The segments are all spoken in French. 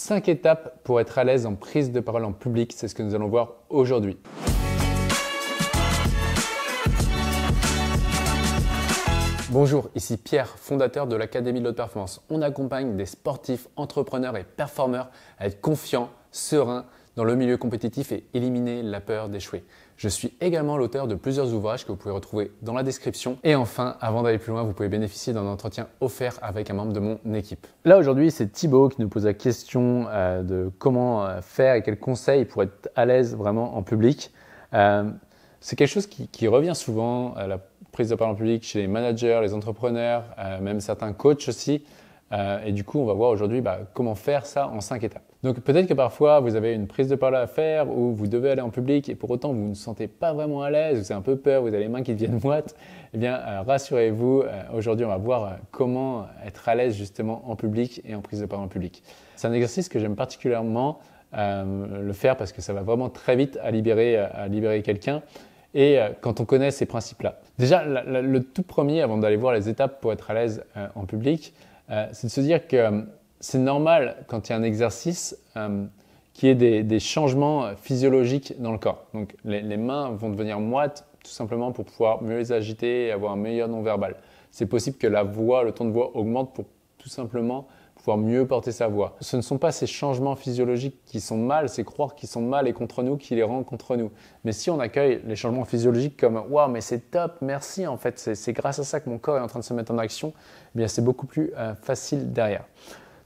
5 étapes pour être à l'aise en prise de parole en public, c'est ce que nous allons voir aujourd'hui. Bonjour, ici Pierre, fondateur de l'Académie de l'Haute Performance. On accompagne des sportifs, entrepreneurs et performeurs à être confiants, sereins dans le milieu compétitif et éliminer la peur d'échouer. Je suis également l'auteur de plusieurs ouvrages que vous pouvez retrouver dans la description. Et enfin, avant d'aller plus loin, vous pouvez bénéficier d'un entretien offert avec un membre de mon équipe. Là aujourd'hui, c'est Thibaut qui nous pose la question euh, de comment euh, faire et quels conseils pour être à l'aise vraiment en public. Euh, c'est quelque chose qui, revient souvent, la prise de parole en public chez les managers, les entrepreneurs, même certains coachs aussi. et du coup, on va voir aujourd'hui bah, comment faire ça en cinq étapes. Donc peut-être que parfois vous avez une prise de parole à faire ou vous devez aller en public et pour autant vous ne sentez pas vraiment à l'aise, vous avez un peu peur, vous avez les mains qui deviennent moites. Eh bien euh, rassurez-vous, euh, aujourd'hui on va voir euh, comment être à l'aise justement en public et en prise de parole en public. C'est un exercice que j'aime particulièrement le faire parce que ça va vraiment très vite à libérer, à libérer quelqu'un et quand on connaît ces principes-là. Déjà, le tout premier, avant d'aller voir les étapes pour être à l'aise en public, c'est de se dire que c'est normal quand il y a un exercice euh, qu'il y ait des, changements physiologiques dans le corps. Donc les, mains vont devenir moites tout simplement pour pouvoir mieux les agiter et avoir un meilleur non-verbal. C'est possible que la voix, le ton de voix augmente pour tout simplement pouvoir mieux porter sa voix. Ce ne sont pas ces changements physiologiques qui sont mal, c'est croire qu'ils sont mal et contre nous qui les rend contre nous. Mais si on accueille les changements physiologiques comme waouh, mais c'est top, merci en fait, c'est grâce à ça que mon corps est en train de se mettre en action, eh bien c'est beaucoup plus euh, facile derrière.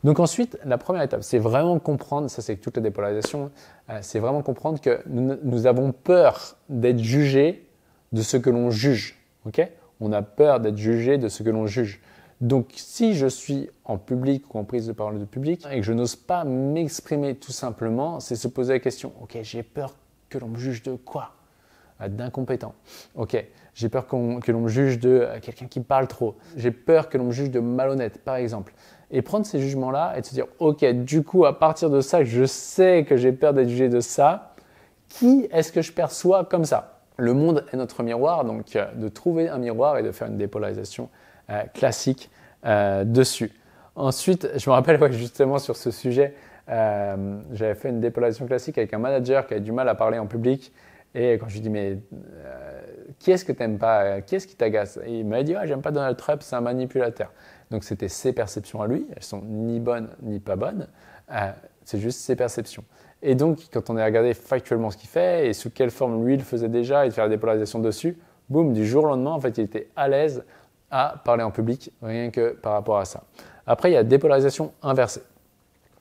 Donc ensuite, la première étape, c'est vraiment comprendre, ça c'est toute la dépolarisation, euh, c'est vraiment comprendre que nous, avons peur d'être jugés de ce que l'on juge. on a peur d'être jugé de ce que l'on juge. Donc si je suis en public ou en prise de parole de public et que je n'ose pas m'exprimer tout simplement, c'est se poser la question, ok, j'ai peur que l'on me juge de quoi? D'incompétent. Ok, j'ai peur que l'on me juge de euh, quelqu'un qui parle trop. J'ai peur que l'on me juge de malhonnête, par exemple et prendre ces jugements-là et de se dire, OK, du coup, à partir de ça, je sais que j'ai peur d'être jugé de ça, qui est-ce que je perçois comme ça? Le monde est notre miroir, donc euh, de trouver un miroir et de faire une dépolarisation euh, classique dessus. Ensuite, je me rappelle justement sur ce sujet, j'avais fait une dépolarisation classique avec un manager qui avait du mal à parler en public. Et quand je lui dis, mais qui est-ce que tu n'aimes pas? Qui est-ce qui t'agace? Il m'a dit, ah, j'aime pas Donald Trump, c'est un manipulateur. Donc c'était ses perceptions à lui, elles sont ni bonnes ni pas bonnes, euh, c'est juste ses perceptions. Et donc quand on a regardé factuellement ce qu'il fait et sous quelle forme lui il faisait déjà et de faire la dépolarisation dessus, boum, du jour au lendemain, en fait, il était à l'aise à parler en public, rien que par rapport à ça. Après, il y a dépolarisation inversée.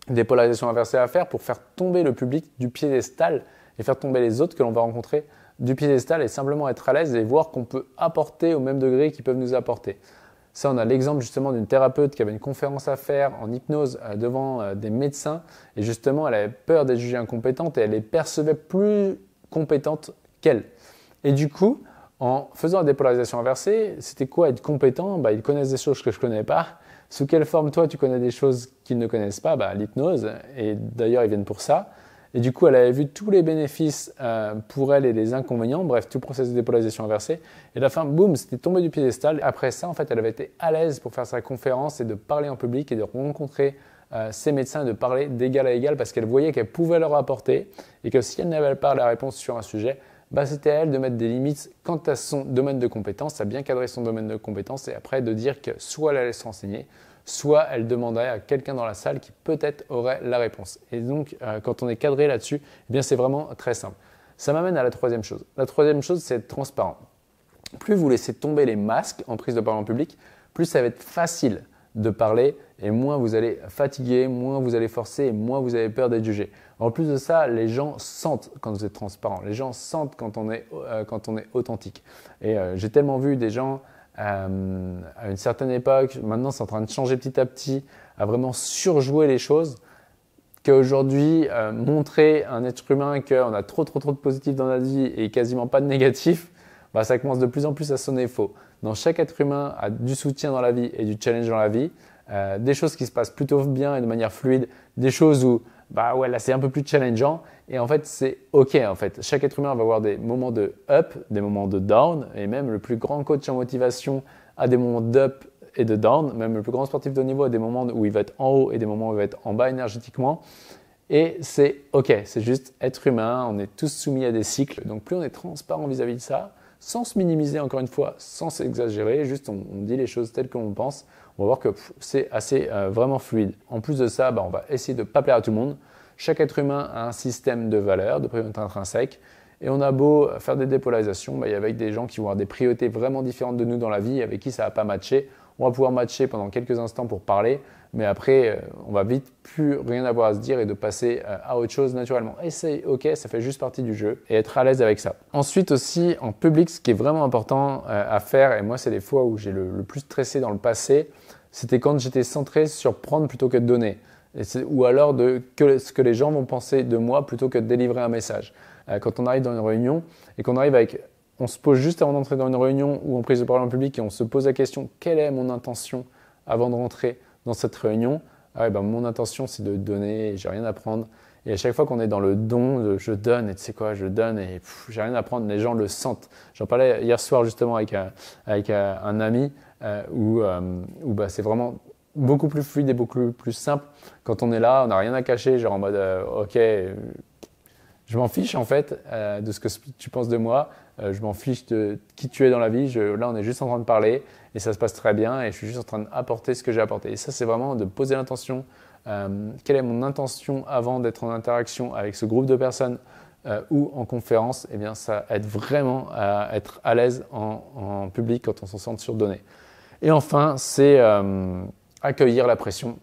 Dépolarisation inversée à faire pour faire tomber le public du piédestal et faire tomber les autres que l'on va rencontrer du piédestal et simplement être à l'aise et voir qu'on peut apporter au même degré qu'ils peuvent nous apporter. Ça, on a l'exemple justement d'une thérapeute qui avait une conférence à faire en hypnose euh, devant euh, des médecins et justement, elle avait peur d'être jugée incompétente et elle les percevait plus compétentes qu'elle. Et du coup, en faisant la dépolarisation inversée, c'était quoi être compétent? Bah, Ils connaissent des choses que je ne connais pas. Sous quelle forme, toi, tu connais des choses qu'ils ne connaissent pas? Bah, L'hypnose. Et d'ailleurs, ils viennent pour ça. Et du coup, elle avait vu tous les bénéfices euh, pour elle et les inconvénients, bref, tout le processus de dépolarisation inversée. Et la fin, boum, c'était tombé du piédestal. Après ça, en fait, elle avait été à l'aise pour faire sa conférence et de parler en public et de rencontrer euh, ses médecins de parler d'égal à égal parce qu'elle voyait qu'elle pouvait leur apporter et que si elle n'avait pas la réponse sur un sujet, bah, c'était à elle de mettre des limites quant à son domaine de compétence, à bien cadrer son domaine de compétence et après de dire que soit elle allait se renseigner, soit elle demanderait à quelqu'un dans la salle qui peut-être aurait la réponse. Et donc, euh, quand on est cadré là-dessus, eh bien, c'est vraiment très simple. Ça m'amène à la troisième chose. La troisième chose, c'est être transparent. Plus vous laissez tomber les masques en prise de parole en public, plus ça va être facile de parler et moins vous allez fatiguer, moins vous allez forcer et moins vous avez peur d'être jugé. En plus de ça, les gens sentent quand vous êtes transparent, les gens sentent quand on est, euh, quand on est authentique. Et euh, j'ai tellement vu des gens euh, à une certaine époque, maintenant c'est en train de changer petit à petit, à vraiment surjouer les choses, qu'aujourd'hui, montrer à un être humain qu'on a trop trop trop de positifs dans notre vie et quasiment pas de négatifs, bah, ça commence de plus en plus à sonner faux. Dans chaque être humain a du soutien dans la vie et du challenge dans la vie, euh, des choses qui se passent plutôt bien et de manière fluide, des choses où bah ouais, c'est un peu plus challengeant. Et en fait, c'est OK. En fait, chaque être humain va avoir des moments de up, des moments de down, et même le plus grand coach en motivation a des moments d'up et de down. Même le plus grand sportif de haut niveau a des moments où il va être en haut et des moments où il va être en bas énergétiquement. Et c'est OK, c'est juste être humain, on est tous soumis à des cycles. Donc plus on est transparent vis-à-vis de ça, sans se minimiser encore une fois, sans s'exagérer, juste on, dit les choses telles qu'on pense, on va voir que c'est assez euh, vraiment fluide. En plus de ça, bah, on va essayer de ne pas plaire à tout le monde. Chaque être humain a un système de valeurs, de priorités intrinsèques. Et on a beau faire des dépolarisations, bah, y a avec des gens qui vont avoir des priorités vraiment différentes de nous dans la vie, avec qui ça va pas matcher. On va pouvoir matcher pendant quelques instants pour parler, mais après, euh, on va vite plus rien avoir à se dire et de passer euh, à autre chose naturellement. Et c'est ok, ça fait juste partie du jeu et être à l'aise avec ça. Ensuite aussi, en public, ce qui est vraiment important euh, à faire, et moi c'est des fois où j'ai le, le, plus stressé dans le passé, c'était quand j'étais centré sur prendre plutôt que de donner. ou alors de que, ce que les gens vont penser de moi plutôt que de délivrer un message. quand on arrive dans une réunion et qu'on arrive avec on se pose juste avant d'entrer dans une réunion ou en prise de parole en public et on se pose la question quelle est mon intention avant de rentrer dans cette réunion, ah ben, mon intention c'est de donner, j'ai rien à prendre. Et à chaque fois qu'on est dans le don, je donne, et tu sais quoi, je donne et j'ai rien à prendre, les gens le sentent. J'en parlais hier soir justement avec un, avec un ami euh, où, euh, bah, c'est vraiment beaucoup plus fluide et beaucoup plus simple. Quand on est là, on n'a rien à cacher, genre en mode euh, ok, je m'en fiche en fait de ce que tu penses de moi. Euh, je m'en fiche de qui tu es dans la vie. là, on est juste en train de parler et ça se passe très bien et je suis juste en train d'apporter ce que j'ai apporté. Et ça, c'est vraiment de poser l'intention. Euh, quelle est mon intention avant d'être en interaction avec ce groupe de personnes euh, ou en conférence Eh bien, ça aide vraiment à être à l'aise en, public quand on s'en sent surdonné. Et enfin, c'est accueillir la pression.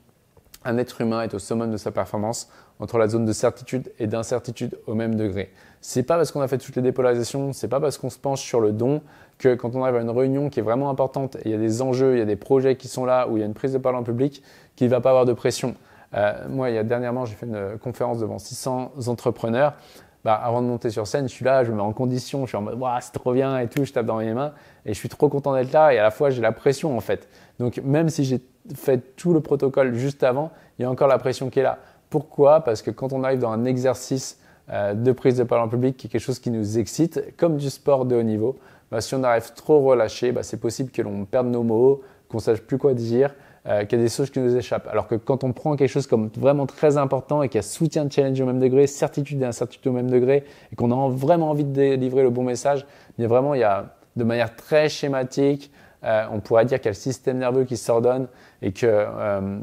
Un être humain est au summum de sa performance entre la zone de certitude et d'incertitude au même degré. C'est pas parce qu'on a fait toutes les dépolarisations, c'est pas parce qu'on se penche sur le don que quand on arrive à une réunion qui est vraiment importante, et il y a des enjeux, il y a des projets qui sont là, où il y a une prise de parole en public, qu'il ne va pas avoir de pression. Euh, moi, il y a dernièrement, j'ai fait une conférence devant 600 entrepreneurs. Bah, avant de monter sur scène, je suis là, je me mets en condition, je suis en mode c'est trop bien et tout, je tape dans mes mains et je suis trop content d'être là et à la fois j'ai la pression en fait. Donc même si j'ai fait tout le protocole juste avant, il y a encore la pression qui est là. Pourquoi? Parce que quand on arrive dans un exercice euh, de prise de parole en public qui est quelque chose qui nous excite, comme du sport de haut niveau, bah, si on arrive trop relâché, bah, c'est possible que l'on perde nos mots, qu'on ne sache plus quoi dire, euh, qu'il y a des choses qui nous échappent. Alors que quand on prend quelque chose comme vraiment très important et qu'il y a soutien de challenge au même degré, certitude et incertitude au même degré, et qu'on a vraiment envie de délivrer le bon message, bien vraiment, il y a de manière très schématique, euh, on pourrait dire qu'il y a le système nerveux qui s'ordonne et que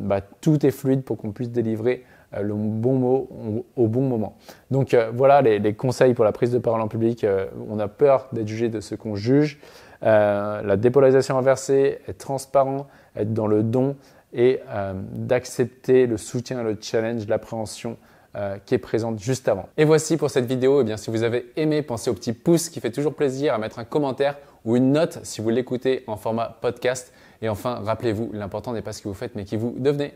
bah, tout est fluide pour qu'on puisse délivrer le bon mot au bon moment. Donc euh, voilà les, conseils pour la prise de parole en public. Euh, on a peur d'être jugé de ce qu'on juge. la dépolarisation inversée, être transparent, être dans le don et d'accepter le soutien, le challenge, l'appréhension qui est présente juste avant. Et voici pour cette vidéo. Eh bien, si vous avez aimé, pensez au petit pouce qui fait toujours plaisir, à mettre un commentaire ou une note si vous l'écoutez en format podcast. Et enfin, rappelez-vous, l'important n'est pas ce que vous faites, mais qui vous devenez.